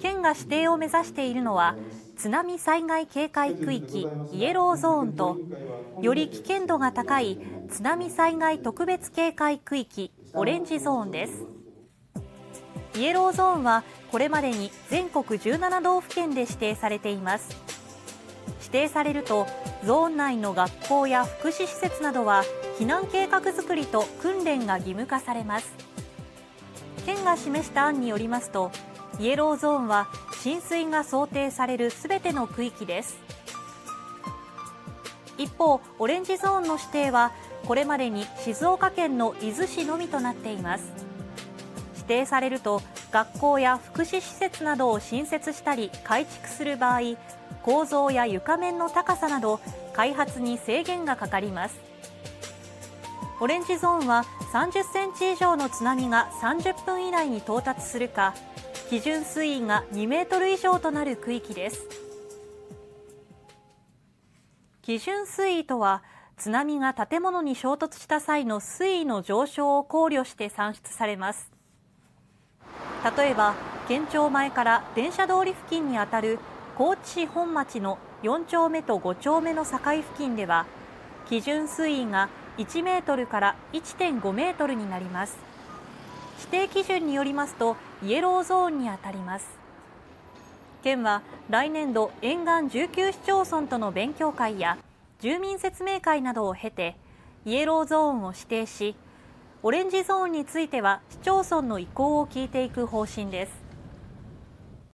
県が指定を目指しているのは津波災害警戒区域イエローゾーンとより危険度が高い津波災害特別警戒区域オレンジゾーンです。イエローゾーンはこれまでに全国17道府県で指定されています。指定されるとゾーン内の学校や福祉施設などは避難計画づくりと訓練が義務化されます。県が示した案によりますとイエローゾーンは浸水が想定されるすべての区域です。一方オレンジゾーンの指定はこれまでに静岡県の伊豆市のみとなっています。指定されると学校や福祉施設などを新設したり改築する場合構造や床面の高さなど開発に制限がかかります。オレンジゾーンは30センチ以上の津波が30分以内に到達するか基準水位が2メートル以上となる区域です。基準水位とは津波が建物に衝突した際の水位の上昇を考慮して算出されます。例えば県庁前から電車通り付近にあたる高知市本町の4丁目と5丁目の境付近では基準水位が1メートルから1.5メートルになります。指定基準によりますとイエローゾーンにあたります。県は来年度沿岸19市町村との勉強会や住民説明会などを経てイエローゾーンを指定しオレンジゾーンについては市町村の意向を聞いていく方針です。